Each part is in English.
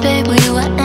babe, you were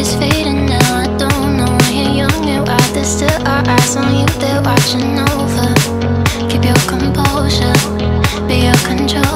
is fading now. I don't know why you're young and why there's still our eyes on you. They're watching over. Keep your composure, be your control